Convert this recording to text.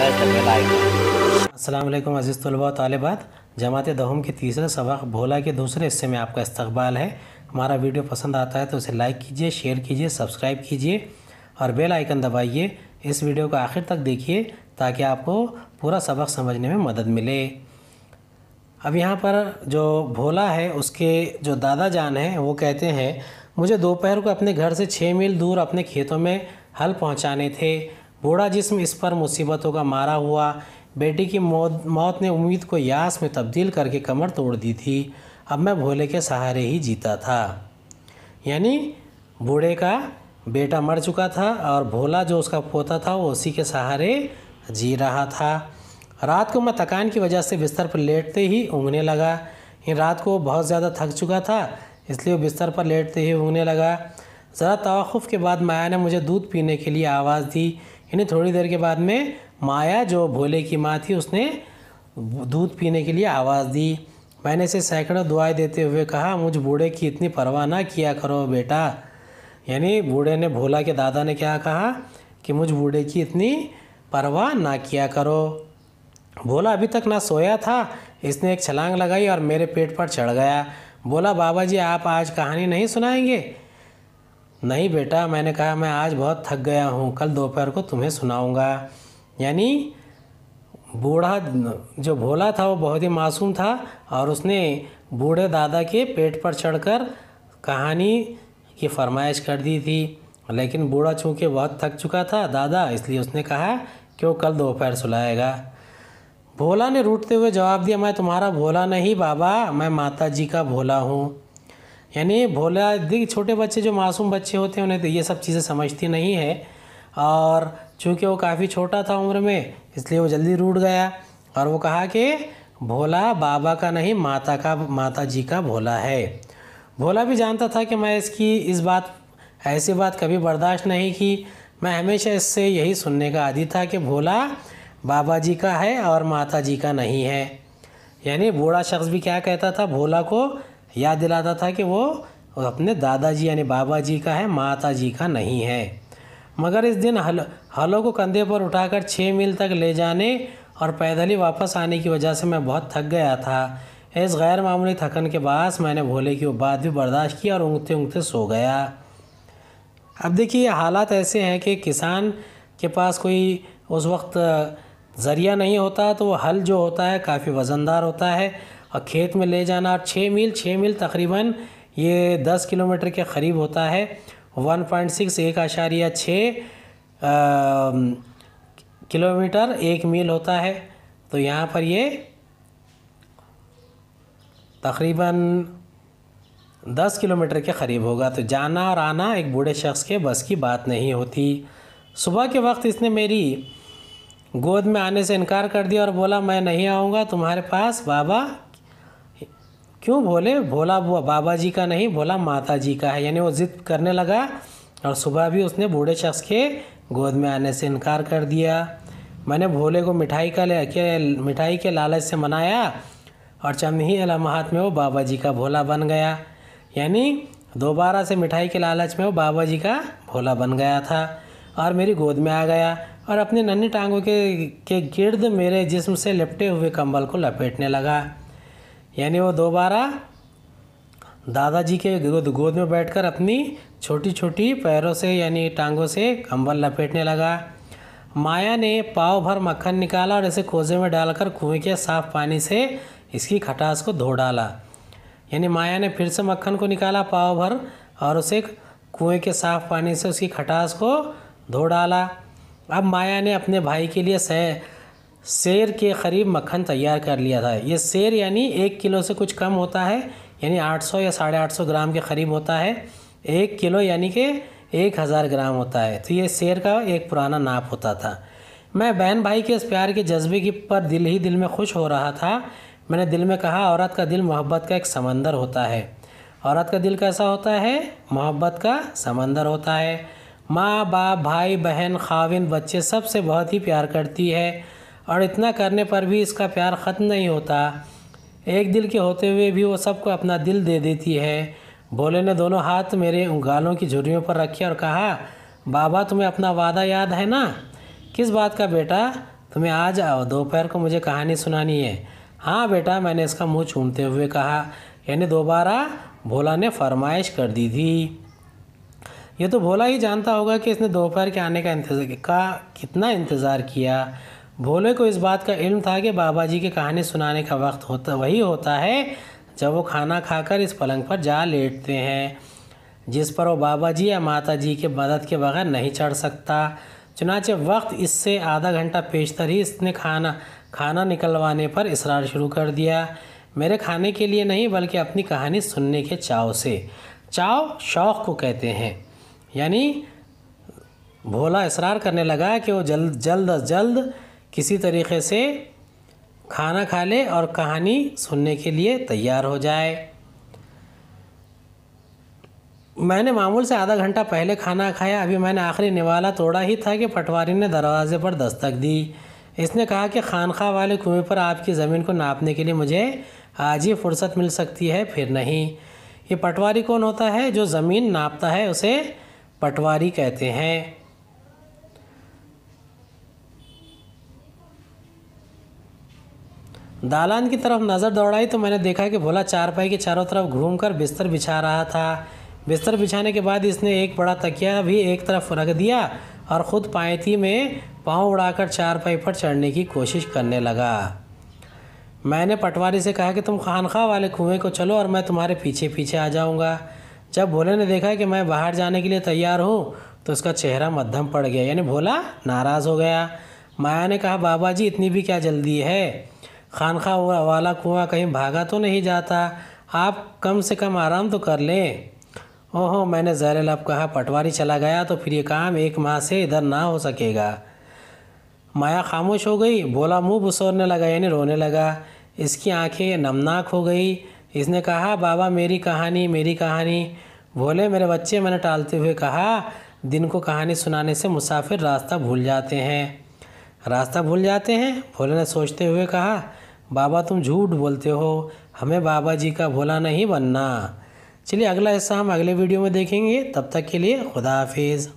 असलम अज़ीज़ तलबा तालिबात जमात दहम के तीसरे सबक भोला के दूसरे हिस्से में आपका इस्तकबाल है। हमारा वीडियो पसंद आता है तो उसे लाइक कीजिए शेयर कीजिए सब्सक्राइब कीजिए और बेल आइकन दबाइए। इस वीडियो को आखिर तक देखिए ताकि आपको पूरा सबक समझने में मदद मिले। अब यहाँ पर जो भोला है, उसके जो दादा जान हैं, वो कहते हैं, मुझे दोपहर को अपने घर से छः मील दूर अपने खेतों में हल पहुँचाने थे। बूढ़ा जिसम इस पर मुसीबतों का मारा हुआ बेटी की मौत मौत ने उम्मीद को यास में तब्दील करके कमर तोड़ दी थी। अब मैं भोले के सहारे ही जीता था। यानी बूढ़े का बेटा मर चुका था और भोला जो उसका पोता था, वो उसी के सहारे जी रहा था। रात को मैं थकान की वजह से बिस्तर पर लेटते ही ऊँगने लगा। इन रात को बहुत ज़्यादा थक चुका था, इसलिए वो बिस्तर पर लेटते ही ऊँगने लगा। ज़रा तवक़ुफ़ के बाद माया ने मुझे दूध पीने के लिए आवाज़ दी यानी थोड़ी देर के बाद में माया, जो भोले की माँ थी, उसने दूध पीने के लिए आवाज़ दी। मैंने इसे सैकड़ों दुआएँ देते हुए कहा, मुझ बूढ़े की इतनी परवाह ना किया करो बेटा। यानी बूढ़े ने भोला के दादा ने क्या कहा कि मुझ बूढ़े की इतनी परवाह ना किया करो। भोला अभी तक ना सोया था, इसने एक छलांग लगाई और मेरे पेट पर चढ़ गया। बोला, बाबा जी, आप आज कहानी नहीं सुनाएँगे? नहीं बेटा, मैंने कहा मैं आज बहुत थक गया हूँ, कल दोपहर को तुम्हें सुनाऊँगा। यानी बूढ़ा जो भोला था, वो बहुत ही मासूम था और उसने बूढ़े दादा के पेट पर चढ़कर कहानी की फरमाइश कर दी थी। लेकिन बूढ़ा चूँकि बहुत थक चुका था, दादा इसलिए उसने कहा कि वो कल दोपहर सुलाएगा। भोला ने रूठते हुए जवाब दिया, मैं तुम्हारा भोला नहीं बाबा, मैं माता जी का भोला हूँ। यानी भोला दिख छोटे बच्चे जो मासूम बच्चे होते हैं, उन्हें तो ये सब चीज़ें समझती नहीं है। और चूँकि वो काफ़ी छोटा था उम्र में, इसलिए वो जल्दी रूठ गया। और वो कहा कि, भोला बाबा का नहीं, माता का माता जी का भोला है। भोला भी जानता था कि मैं इसकी, इस बात, ऐसी बात कभी बर्दाश्त नहीं की। मैं हमेशा इससे यही सुनने का आदि था कि भोला बाबा जी का है और माता जी का नहीं है। यानी बूढ़ा शख्स भी क्या कहता था, भोला को याद दिलाता था कि वो अपने दादाजी यानी बाबा जी का है माता जी का नहीं है। मगर इस दिन हल, हलों को कंधे पर उठाकर छः मील तक ले जाने और पैदल ही वापस आने की वजह से मैं बहुत थक गया था। इस गैर मामूली थकन के बाद मैंने भोले की वो बात भी बर्दाश्त की और ऊँगते ऊँगते सो गया। अब देखिए हालात ऐसे हैं कि किसान के पास कोई उस वक्त ज़रिया नहीं होता तो वो हल जो होता है काफ़ी वज़नदार होता है और खेत में ले जाना और छः मील छः मील तकरीबन ये दस किलोमीटर के करीब होता है। वन पॉइंट सिक्स एक आशारिया छः किलोमीटर एक मील होता है। तो यहाँ पर ये तकरीबन दस किलोमीटर के करीब होगा। तो जाना और आना एक बूढ़े शख्स के बस की बात नहीं होती। सुबह के वक्त इसने मेरी गोद में आने से इनकार कर दिया और बोला, मैं नहीं आऊँगा, तुम्हारे पास बाबा क्यों बोले? भोला बाबा जी का नहीं भोला माता जी का है। यानी वो ज़िद करने लगा और सुबह भी उसने बूढ़े शख्स के गोद में आने से इनकार कर दिया। मैंने भोले को मिठाई का ले, के, मिठाई के लालच से मनाया और चंद ही लम्हात में वो बाबा जी का भोला बन गया। यानी दोबारा से मिठाई के लालच में वो बाबा जी का भोला बन गया था और मेरी गोद में आ गया और अपनी नन्ही टांगों के के गिर्द मेरे जिस्म से लिपटे हुए कंबल को लपेटने लगा। यानी वो दोबारा दादाजी के गोद गोद में बैठकर अपनी छोटी छोटी पैरों से, यानी टांगों से कंबल लपेटने लगा। माया ने पाव भर मक्खन निकाला और इसे कोजे में डालकर कुएँ के साफ़ पानी से इसकी खटास को धो डाला। यानी माया ने फिर से मक्खन को निकाला पाव भर और उसे कुएँ के साफ़ पानी से उसकी खटास को धो डाला। अब माया ने अपने भाई के लिए सह शेर के करीब मक्खन तैयार कर लिया था। ये शेर यानी एक किलो से कुछ कम होता है, यानी 800 या साढ़े आठ ग्राम के करीब होता है। एक किलो यानी कि एक हज़ार ग्राम होता है। तो ये शेर का एक पुराना नाप होता था। मैं बहन भाई के इस प्यार के जज्बे की पर दिल ही दिल में खुश हो रहा था। मैंने दिल में कहा, औरत का दिल मोहब्बत का एक समंदर होता है। औरत का दिल कैसा होता है? मोहब्बत का समंदर होता है। माँ, बाप, भाई, बहन खाविन बच्चे सबसे बहुत ही प्यार करती है। और इतना करने पर भी इसका प्यार ख़त्म नहीं होता। एक दिल के होते हुए भी वो सबको अपना दिल दे देती है। भोले ने, दोनों हाथ मेरे गालों की झुर्रियों पर रखे और कहा, बाबा, तुम्हें अपना वादा याद है ना? किस बात का बेटा? तुम्हें आज आओ, दोपहर को मुझे कहानी सुनानी है। हाँ बेटा, मैंने इसका मुँह चूमते हुए कहा, यानी दोबारा भोला ने फरमाइश कर दी थी। ये तो भोला ही जानता होगा कि इसने दोपहर के आने का इंतज़ार का कितना इंतज़ार किया। भोले को इस बात का इल्म था कि बाबा जी की कहानी सुनाने का वक्त होता, वही होता है जब वो खाना खाकर इस पलंग पर जा लेटते हैं, जिस पर वो बाबा जी या माता जी के मदद के बगैर नहीं चढ़ सकता। चुनाचे वक्त इससे आधा घंटा पेशतर ही इसने खाना खाना निकलवाने पर इसरार शुरू कर दिया। मेरे खाने के लिए नहीं, बल्कि अपनी कहानी सुनने के चाव से। चाव शौक़ को कहते हैं। यानी भोला इसरार करने लगा कि वो जल्द जल्द अज जल्द किसी तरीके से खाना खा ले और कहानी सुनने के लिए तैयार हो जाए। मैंने मामूल से आधा घंटा पहले खाना खाया, अभी मैंने आखिरी निवाला तोड़ा ही था कि पटवारी ने दरवाजे पर दस्तक दी। इसने कहा कि खानखा वाले कुएँ पर आपकी ज़मीन को नापने के लिए मुझे आज ही फुर्सत मिल सकती है, फिर नहीं। ये पटवारी कौन होता है जो ज़मीन नापता है, उसे पटवारी कहते हैं। दालान की तरफ़ नज़र दौड़ाई तो मैंने देखा कि भोला चारपाई के चारों तरफ़ घूमकर बिस्तर बिछा रहा था। बिस्तर बिछाने के बाद इसने एक बड़ा तकिया भी एक तरफ़ रख दिया और ख़ुद पायती में पाँव उड़ाकर चारपाई पर चढ़ने की कोशिश करने लगा। मैंने पटवारी से कहा कि तुम खानखा वाले कुएँ को चलो और मैं तुम्हारे पीछे पीछे आ जाऊँगा। जब भोले ने देखा कि मैं बाहर जाने के लिए तैयार हूँ तो उसका चेहरा मध्यम पड़ गया, यानी भोला नाराज़ हो गया। माया ने कहा बाबा जी इतनी भी क्या जल्दी है? खानखा वाला कुआँ कहीं भागा तो नहीं जाता। आप कम से कम आराम तो कर लें। ओहो, मैंने जहर लब कहा, पटवारी चला गया तो फिर ये काम एक माह से इधर ना हो सकेगा। माया खामोश हो गई, बोला, मुँह बसोरने लगा, यानी रोने लगा। इसकी आँखें नमनाक हो गई। इसने कहा, बाबा, मेरी कहानी मेरी कहानी। बोले, मेरे बच्चे, मैंने टालते हुए कहा, दिन को कहानी सुनाने से मुसाफिर रास्ता भूल जाते हैं। रास्ता भूल जाते हैं? भोले ने सोचते हुए कहा बाबा तुम झूठ बोलते हो, हमें बाबा जी का भोला नहीं बनना। चलिए अगला हिस्सा हम अगले वीडियो में देखेंगे, तब तक के लिए खुदा हाफिज़।